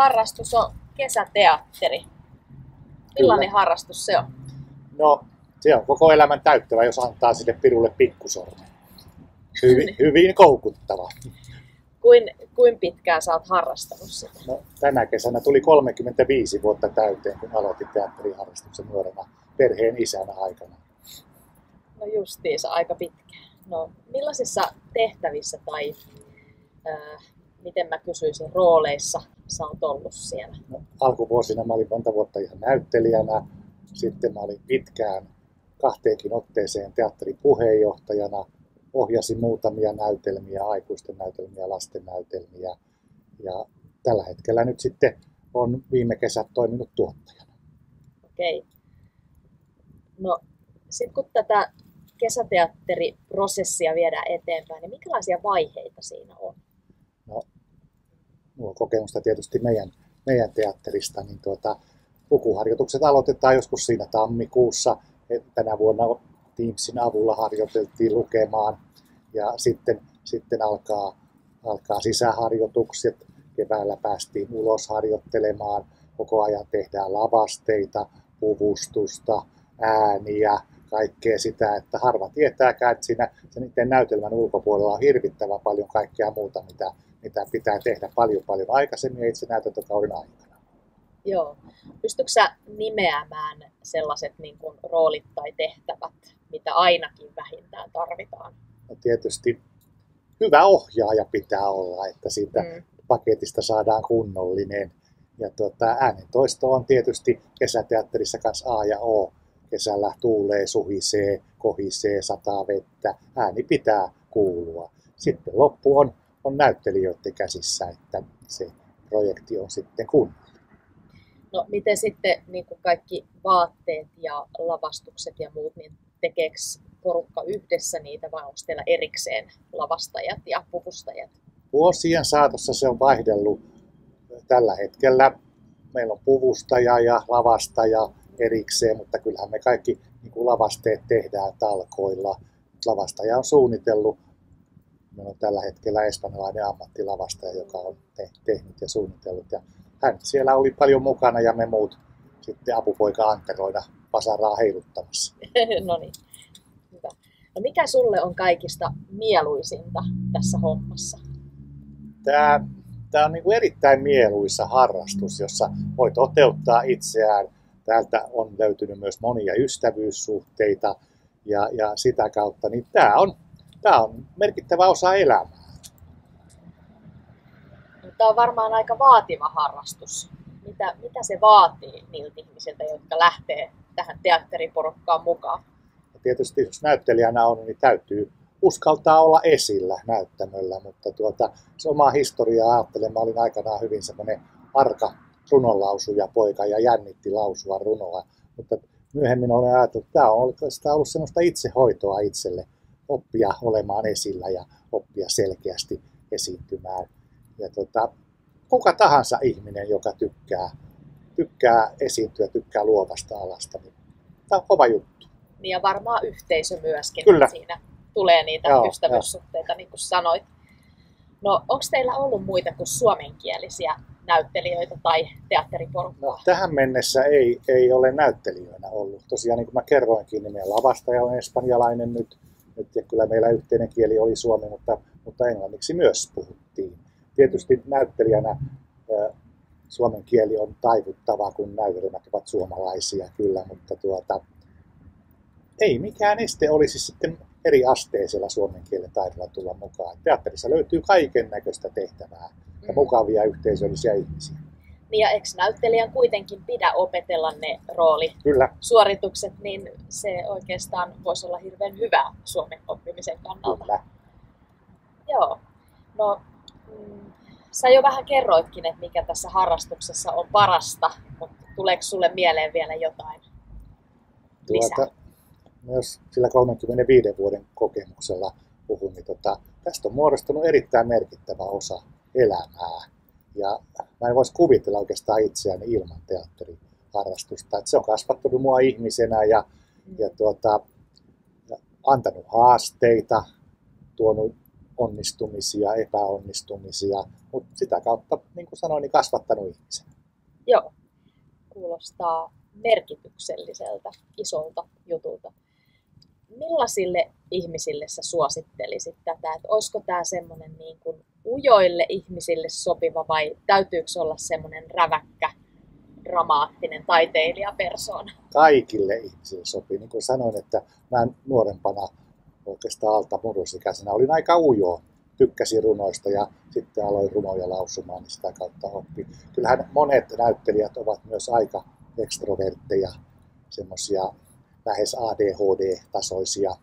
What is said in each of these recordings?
harrastus on kesäteatteri. Millainen Kyllä. harrastus se on? No, se on koko elämän täyttävä, jos antaa sille pirulle pikkusormen. Hyvin, hyvin koukuttava. Kuin, kuin pitkään sä oot harrastanut sitä? No, tänä kesänä tuli 35 vuotta täyteen, kun aloitin teatteriharrastuksen nuorena perheen isänä aikana. No justiinsa aika pitkään. No, millaisissa tehtävissä tai äh, miten mä kysyisin rooleissa sä oot ollut siellä? No, alkuvuosina mä olin monta vuotta ihan näyttelijänä. Sitten mä olin pitkään kahteenkin otteeseen teatterin puheenjohtajana. Ohjasin muutamia näytelmiä, aikuisten näytelmiä, lasten näytelmiä. Ja tällä hetkellä nyt sitten on viime kesät toiminut tuottajana. Okei. Okay. No, sitten kun tätä kesäteatteriprosessia viedään eteenpäin, niin minkälaisia vaiheita siinä on? Kokemusta tietysti meidän, meidän teatterista, niin tuota, lukuharjoitukset aloitetaan joskus siinä tammikuussa. Tänä vuonna Teamsin avulla harjoiteltiin lukemaan ja sitten, sitten alkaa, alkaa sisäharjoitukset. Keväällä päästiin ulos harjoittelemaan. Koko ajan tehdään lavasteita, puvustusta, ääniä, kaikkea sitä, että harva tietääkään, että siinä sen näytelmän ulkopuolella on hirvittävän paljon kaikkea muuta, mitä, mitä pitää tehdä paljon paljon aikaisemmin itse näytäntökauden aikana. Joo. Pystytkö sä nimeämään sellaiset niin kuin roolit tai tehtävät, mitä ainakin vähintään tarvitaan? No tietysti hyvä ohjaaja pitää olla, että siitä mm. paketista saadaan kunnollinen. Ja tuota, äänentoisto on tietysti kesäteatterissa kanssa A ja O kesällä tuulee, suhisee, kohisee, sataa vettä, ääni pitää kuulua. Sitten loppu on, on näyttelijöiden käsissä, että se projekti on sitten kunnolla. No miten sitten niin kuin kaikki vaatteet ja lavastukset ja muut, niin tekeekö porukka yhdessä niitä vai onko teillä erikseen lavastajat ja puvustajat? Vuosien saatossa se on vaihdellut tällä hetkellä. Meillä on puvustaja ja lavastaja erikseen, mutta kyllähän me kaikki niin kuin lavasteet tehdään talkoilla. Lavastaja on suunnitellut. Meillä on tällä hetkellä espanjalainen ammattilavastaja, joka on te- tehnyt ja suunnitellut. Ja hän siellä oli paljon mukana ja me muut sitten apupoika Anteroida pasaraa heiluttamassa. no niin, hyvä. No mikä sulle on kaikista mieluisinta tässä hommassa? Tämä, tämä on niin kuin erittäin mieluisa harrastus, jossa voi toteuttaa itseään – Täältä on löytynyt myös monia ystävyyssuhteita ja, ja sitä kautta niin tämä on, tämä on merkittävä osa elämää. Tämä on varmaan aika vaativa harrastus. Mitä, mitä se vaatii niiltä ihmisiltä, jotka lähtee tähän teatteriporukkaan mukaan? Ja tietysti jos näyttelijänä on, niin täytyy uskaltaa olla esillä näyttämöllä, mutta tuota, se omaa historiaa ajattelen, mä olin aikanaan hyvin semmoinen arka runonlausuja poika ja jännitti lausua runoa. Mutta myöhemmin olen ajatellut, että tämä on oikeastaan ollut sellaista itsehoitoa itselle, oppia olemaan esillä ja oppia selkeästi esiintymään. Ja tota, kuka tahansa ihminen, joka tykkää, tykkää esiintyä, tykkää luovasta alasta, niin tämä on kova juttu. Niin ja varmaan yhteisö myöskin. Kyllä. Siinä tulee niitä Joo, ystävyyssuhteita, jo. niin kuin sanoit. No, onko teillä ollut muita kuin suomenkielisiä näyttelijöitä tai teatteriporukkaa? No, tähän mennessä ei, ei ole näyttelijöinä ollut. Tosiaan niin kuin mä kerroinkin, niin meidän lavastaja on espanjalainen nyt, nyt ja kyllä meillä yhteinen kieli oli suomi, mutta, mutta englanniksi myös puhuttiin. Tietysti näyttelijänä äh, suomen kieli on taivuttava, kun näytelmät ovat suomalaisia kyllä, mutta tuota, ei mikään este olisi sitten eri asteisella suomen kielen taidolla tulla mukaan. Teatterissa löytyy kaiken näköistä tehtävää ja mukavia yhteisöllisiä ihmisiä. Niin ja eikö näyttelijän kuitenkin pidä opetella ne roolisuoritukset, niin se oikeastaan voisi olla hirveän hyvä suomen oppimisen kannalta. Kyllä. Joo. No, mm, sä jo vähän kerroitkin, että mikä tässä harrastuksessa on parasta, mutta tuleeko sulle mieleen vielä jotain lisää? Tuota, jos sillä 35 vuoden kokemuksella puhun, niin tota, tästä on muodostunut erittäin merkittävä osa elämää. Ja mä en voisi kuvitella oikeastaan itseäni ilman teatteriharrastusta. Et se on kasvattanut mua ihmisenä ja, ja tuota, antanut haasteita, tuonut onnistumisia, epäonnistumisia, mutta sitä kautta, niin kuin sanoin, niin kasvattanut ihmisen. Joo, kuulostaa merkitykselliseltä, isolta jutulta. Millaisille ihmisille sä suosittelisit tätä? Että olisiko tämä semmoinen niin kuin ujoille ihmisille sopiva vai täytyykö olla semmoinen räväkkä, dramaattinen taiteilijapersoona? Kaikille ihmisille sopii. Niin kuin sanoin, että mä nuorempana oikeastaan alta murrosikäisenä olin aika ujo. Tykkäsin runoista ja sitten aloin runoja lausumaan, niin sitä kautta oppi. Kyllähän monet näyttelijät ovat myös aika ekstrovertteja, semmoisia lähes ADHD-tasoisia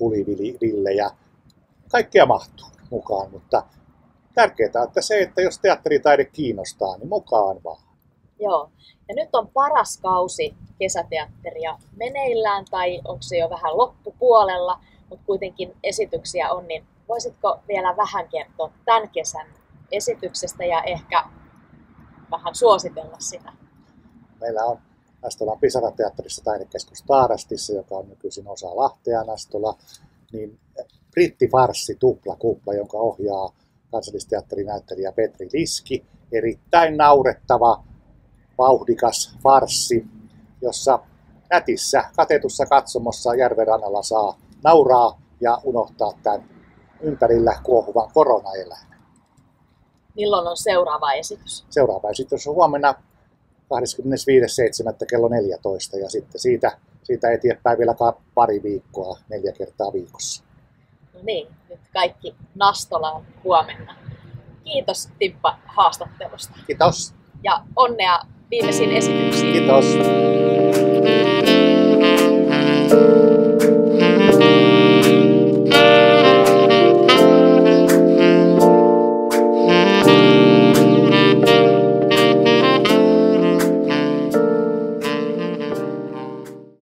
hulivillejä. Kaikkea mahtuu mukaan, mutta tärkeää on, että se, että jos teatteritaide kiinnostaa, niin mukaan vaan. Joo. Ja nyt on paras kausi kesäteatteria meneillään tai onko se jo vähän loppupuolella, mutta kuitenkin esityksiä on, niin voisitko vielä vähän kertoa tämän kesän esityksestä ja ehkä vähän suositella sitä? Meillä on Nastolan Pisara-teatterissa taidekeskus Taarastissa, joka on nykyisin osa Lahtea Nastola, niin brittifarssi Tupla Kupla, jonka ohjaa kansallisteatterinäyttelijä Petri Liski. Erittäin naurettava, vauhdikas farssi, jossa nätissä katetussa katsomossa järvenrannalla saa nauraa ja unohtaa tämän ympärillä kuohuvan koronaeläimen. Milloin on seuraava esitys? Seuraava esitys on huomenna 25.7. kello 14 ja sitten siitä, siitä eteenpäin vielä pari viikkoa, neljä kertaa viikossa. No niin, nyt kaikki Nastolaan huomenna. Kiitos Timppa haastattelusta. Kiitos. Ja onnea viimeisiin esityksiin. Kiitos.